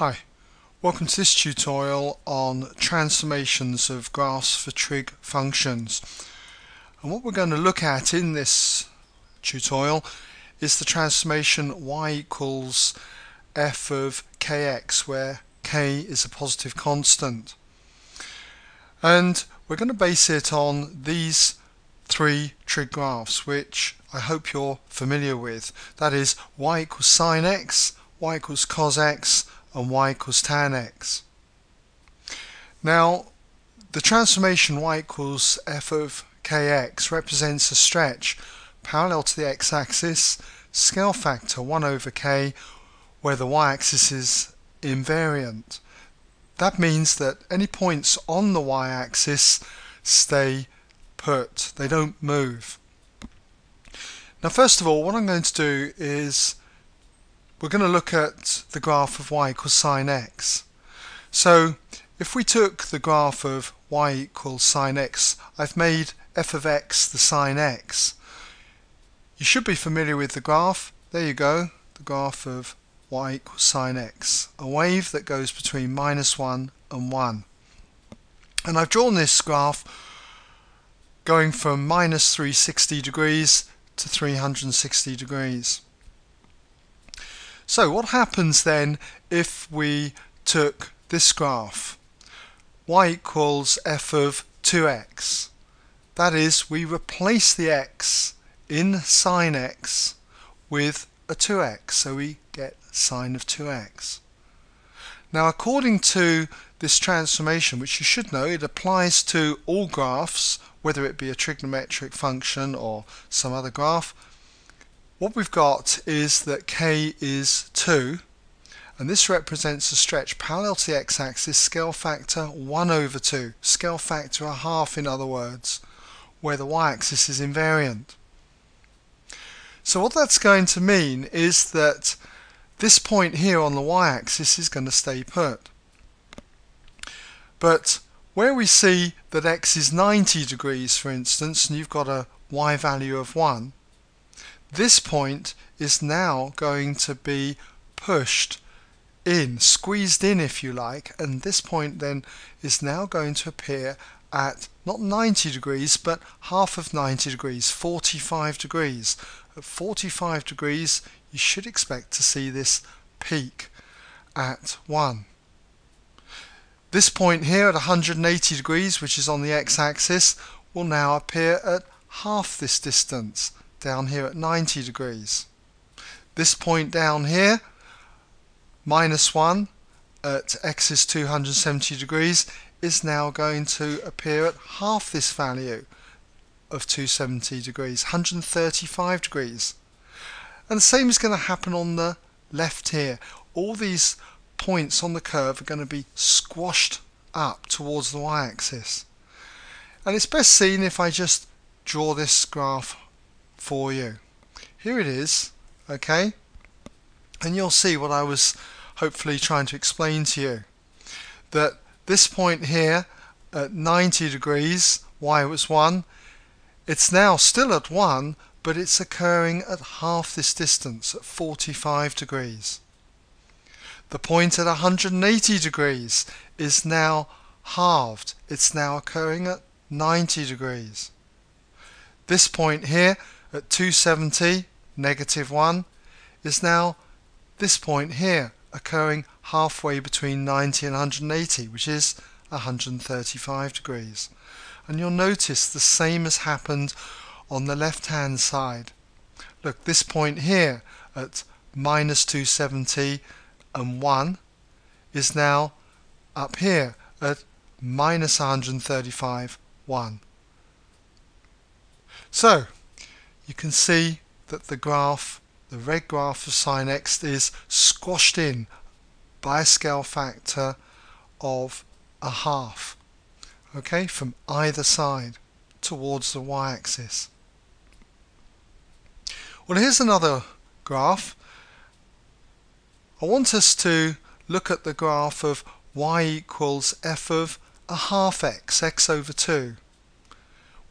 Hi, welcome to this tutorial on transformations of graphs for trig functions. And what we're going to look at in this tutorial is the transformation y equals f of kx where k is a positive constant. And we're going to base it on these three trig graphs which I hope you're familiar with. That is y equals sine x, y equals cos x and y equals tan x. Now the transformation y equals f of kx represents a stretch parallel to the x-axis, scale factor 1 over k, where the y-axis is invariant. That means that any points on the y-axis stay put, they don't move. Now first of all what I'm going to do is we're going to look at the graph of y equals sine x. So if we took the graph of y equals sine x, I've made f of x the sine x. You should be familiar with the graph. There you go, the graph of y equals sine x. A wave that goes between minus 1 and 1. And I've drawn this graph going from minus 360 degrees to 360 degrees. So what happens then if we took this graph? y equals f of 2x. That is, we replace the x in sine x with a 2x, so we get sine of 2x. Now according to this transformation, which you should know, it applies to all graphs, whether it be a trigonometric function or some other graph, what we've got is that k is 2 and this represents a stretch parallel to the x-axis scale factor 1 over 2 scale factor a half in other words where the y-axis is invariant. So what that's going to mean is that this point here on the y-axis is going to stay put. But where we see that x is 90 degrees for instance and you've got a y value of 1 this point is now going to be pushed in, squeezed in if you like, and this point then is now going to appear at not 90 degrees but half of 90 degrees, 45 degrees. At 45 degrees you should expect to see this peak at 1. This point here at 180 degrees, which is on the x-axis, will now appear at half this distance down here at 90 degrees. This point down here, minus 1 at x is 270 degrees, is now going to appear at half this value of 270 degrees, 135 degrees. And the same is going to happen on the left here. All these points on the curve are going to be squashed up towards the y-axis. And it's best seen if I just draw this graph for you. Here it is, okay? And you'll see what I was hopefully trying to explain to you. That this point here at 90 degrees, y was 1, it's now still at 1, but it's occurring at half this distance, at 45 degrees. The point at 180 degrees is now halved. It's now occurring at 90 degrees. This point here at 270, negative 1, is now this point here, occurring halfway between 90 and 180, which is 135 degrees. And you'll notice the same has happened on the left hand side. Look, this point here at minus 270 and 1 is now up here at minus 135, 1. So, you can see that the graph, the red graph of sine x is squashed in by a scale factor of a half okay from either side towards the y-axis. Well here's another graph. I want us to look at the graph of y equals f of a half x, x over 2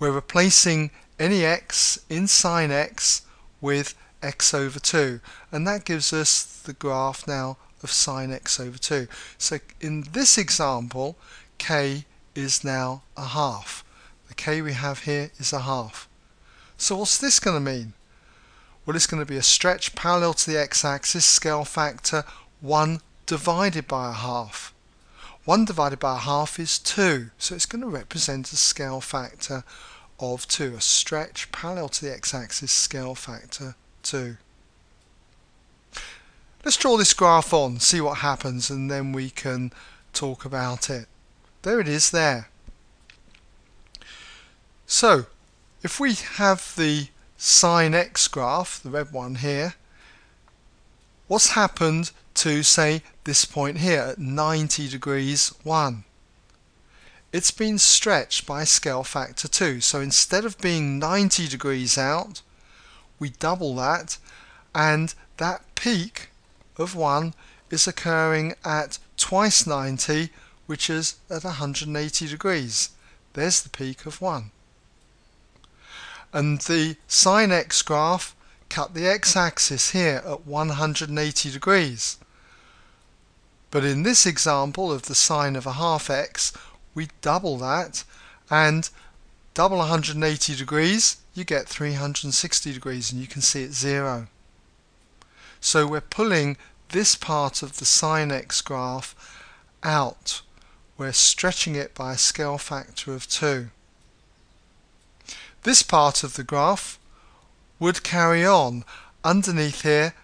we're replacing any x in sine x with x over 2 and that gives us the graph now of sine x over 2. So in this example, k is now a half. The k we have here is a half. So what's this going to mean? Well, it's going to be a stretch parallel to the x-axis, scale factor 1 divided by a half. 1 divided by a half is 2, so it's going to represent a scale factor of 2, a stretch parallel to the x-axis scale factor 2. Let's draw this graph on, see what happens, and then we can talk about it. There it is there. So, if we have the sine x graph, the red one here, what's happened to, say, this point here at 90 degrees 1? It's been stretched by scale factor 2. So instead of being 90 degrees out, we double that, and that peak of 1 is occurring at twice 90, which is at 180 degrees. There's the peak of 1. And the sine x graph cut the x-axis here at 180 degrees. But in this example of the sine of a half x, we double that and double 180 degrees, you get 360 degrees and you can see it's zero. So we're pulling this part of the sine x graph out. We're stretching it by a scale factor of 2. This part of the graph would carry on underneath here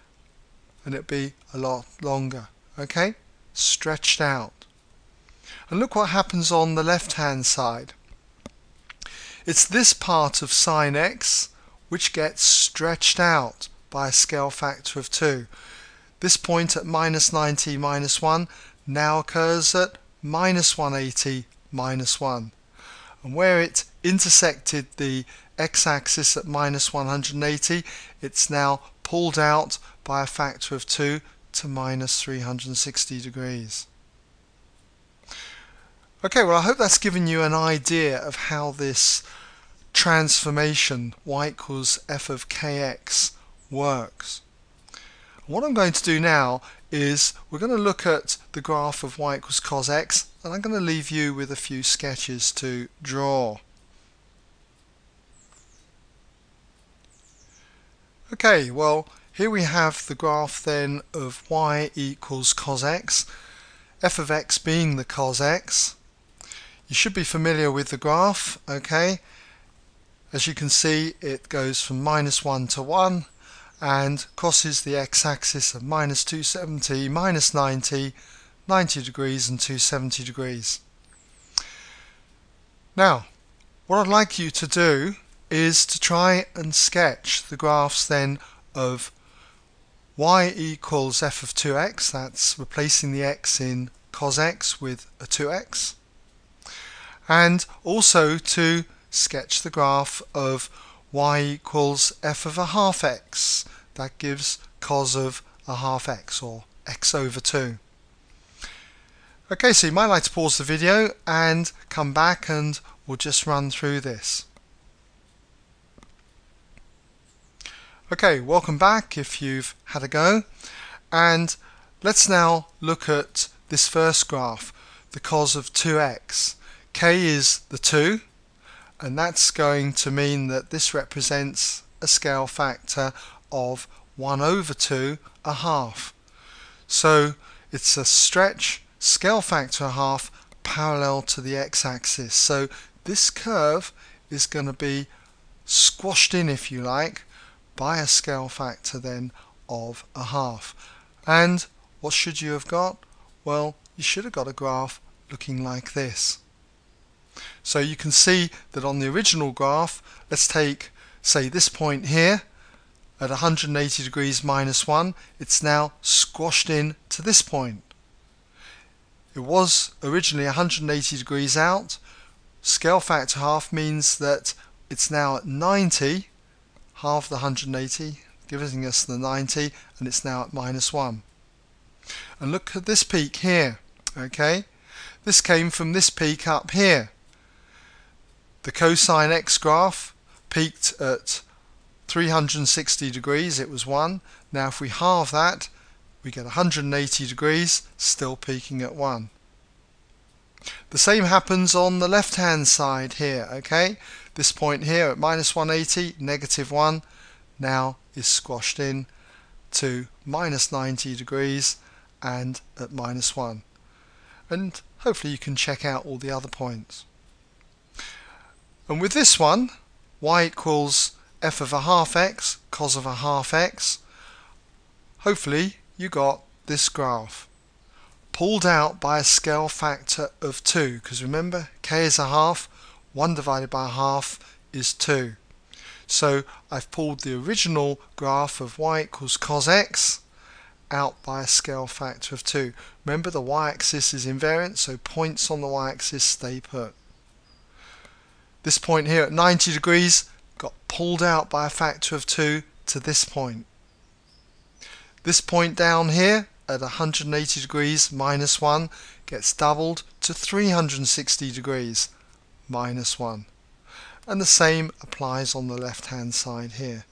and it'd be a lot longer. Okay? Stretched out. And look what happens on the left hand side. It's this part of sine x which gets stretched out by a scale factor of 2. This point at minus 90 minus 1 now occurs at minus 180 minus 1. And where it intersected the x-axis at minus 180, it's now pulled out by a factor of 2 to minus 360 degrees. Okay, well I hope that's given you an idea of how this transformation y equals f of kx works. What I'm going to do now is we're going to look at the graph of y equals cos x and I'm going to leave you with a few sketches to draw. Okay, well here we have the graph then of y equals cos x, f of x being the cos x. You should be familiar with the graph, okay? As you can see it goes from minus 1 to 1 and crosses the x-axis of minus 270, minus 90, 90 degrees and 270 degrees. Now, what I'd like you to do is to try and sketch the graphs then of y equals f of 2x, that's replacing the x in cos x with a 2x, and also to sketch the graph of y equals f of a half x. That gives cos of a half x or x over 2. Okay, so you might like to pause the video and come back and we'll just run through this. Okay, welcome back if you've had a go. And let's now look at this first graph, the cos of 2x. K is the 2, and that's going to mean that this represents a scale factor of 1 over 2 a half. So it's a stretch scale factor a half parallel to the x-axis. So this curve is going to be squashed in if you like by a scale factor then of a half. And what should you have got? Well, you should have got a graph looking like this. So you can see that on the original graph, let's take, say, this point here at 180 degrees minus 1, it's now squashed in to this point. It was originally 180 degrees out. Scale factor half means that it's now at 90, half the 180, giving us the 90, and it's now at minus 1. And look at this peak here, okay? This came from this peak up here. The cosine x graph peaked at 360 degrees, it was 1. Now if we halve that, we get 180 degrees, still peaking at 1. The same happens on the left hand side here, okay? This point here at minus 180, negative 1, now is squashed in to minus 90 degrees and at minus 1. And hopefully you can check out all the other points. And with this one, y equals f of a half x, cos of a half x, hopefully you got this graph. Pulled out by a scale factor of 2 because remember k is a half 1 divided by a half is 2 so I've pulled the original graph of y equals cos x out by a scale factor of 2 remember the y-axis is invariant so points on the y-axis stay put this point here at 90 degrees got pulled out by a factor of 2 to this point this point down here at 180 degrees minus 1 gets doubled to 360 degrees minus 1 and the same applies on the left hand side here.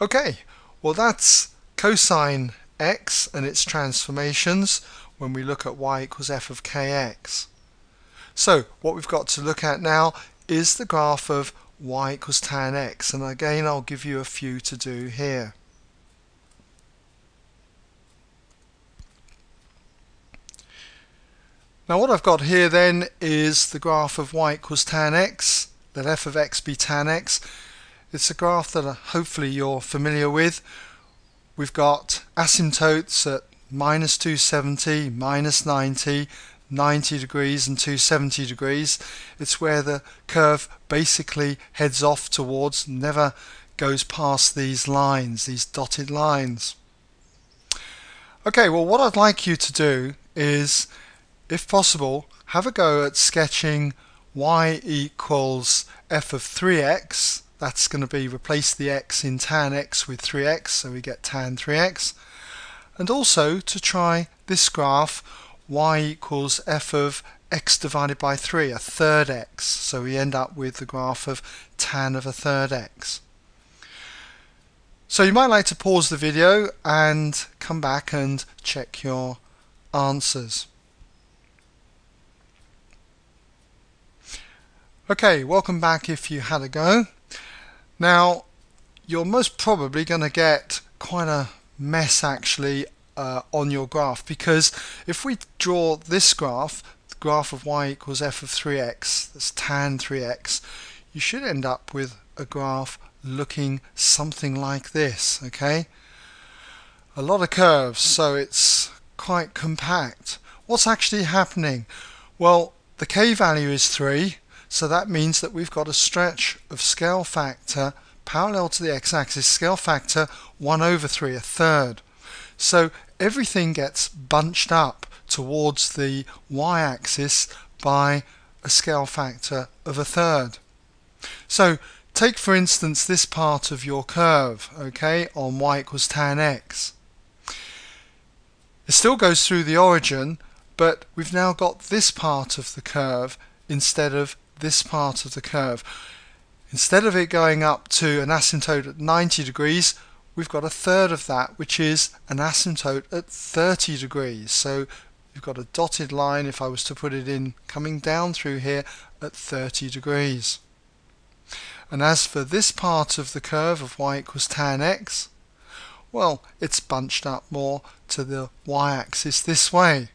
Okay, well that's cosine x and its transformations when we look at y equals f of kx. So what we've got to look at now is the graph of y equals tan x and again I'll give you a few to do here. Now what I've got here then is the graph of y equals tan x, let f of x be tan x. It's a graph that uh, hopefully you're familiar with. We've got asymptotes at minus 270, minus 90, 90 degrees and 270 degrees. It's where the curve basically heads off towards, never goes past these lines, these dotted lines. Okay, well what I'd like you to do is if possible, have a go at sketching y equals f of 3x. That's going to be replace the x in tan x with 3x, so we get tan 3x. And also to try this graph, y equals f of x divided by 3, a third x. So we end up with the graph of tan of a third x. So you might like to pause the video and come back and check your answers. Okay, welcome back if you had a go. Now, you're most probably going to get quite a mess actually uh, on your graph because if we draw this graph, the graph of y equals f of 3x, that's tan 3x, you should end up with a graph looking something like this, okay? A lot of curves, so it's quite compact. What's actually happening? Well, the k value is 3, so that means that we've got a stretch of scale factor parallel to the x-axis scale factor 1 over 3, a third. So everything gets bunched up towards the y-axis by a scale factor of a third. So take for instance this part of your curve, okay, on y equals tan x. It still goes through the origin, but we've now got this part of the curve instead of this part of the curve. Instead of it going up to an asymptote at 90 degrees, we've got a third of that, which is an asymptote at 30 degrees. So you've got a dotted line, if I was to put it in, coming down through here at 30 degrees. And as for this part of the curve of y equals tan x, well, it's bunched up more to the y-axis this way.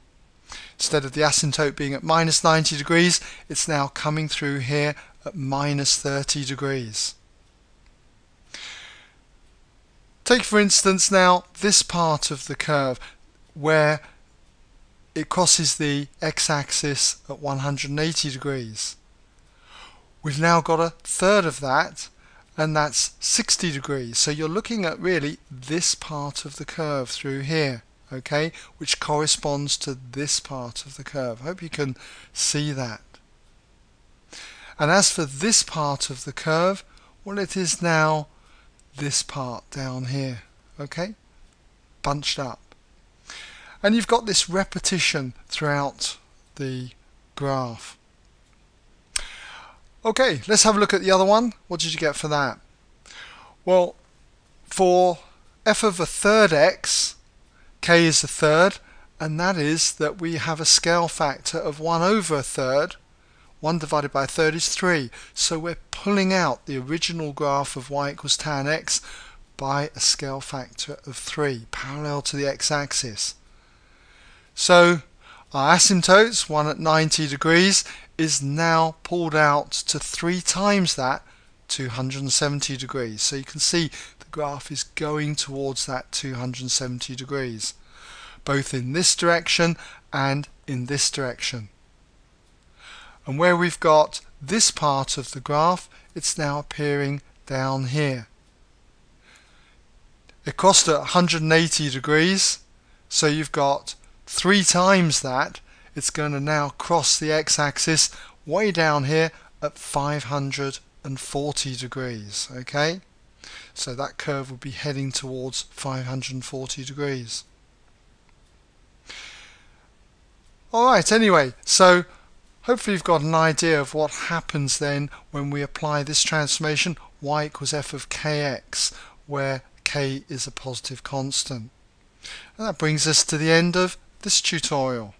Instead of the asymptote being at minus 90 degrees, it's now coming through here at minus 30 degrees. Take for instance now this part of the curve where it crosses the x-axis at 180 degrees. We've now got a third of that and that's 60 degrees. So you're looking at really this part of the curve through here okay, which corresponds to this part of the curve. I hope you can see that. And as for this part of the curve, well, it is now this part down here, okay, bunched up. And you've got this repetition throughout the graph. Okay, let's have a look at the other one. What did you get for that? Well, for f of a third x, k is a third, and that is that we have a scale factor of 1 over a third. 1 divided by a third is 3. So we're pulling out the original graph of y equals tan x by a scale factor of 3, parallel to the x-axis. So our asymptotes, one at 90 degrees, is now pulled out to 3 times that, 270 degrees. So you can see the graph is going towards that 270 degrees both in this direction and in this direction. And where we've got this part of the graph, it's now appearing down here. It crossed at 180 degrees, so you've got three times that. It's going to now cross the x-axis way down here at 540 degrees, okay? So that curve would be heading towards 540 degrees. Alright, anyway, so hopefully you've got an idea of what happens then when we apply this transformation y equals f of kx, where k is a positive constant. And that brings us to the end of this tutorial.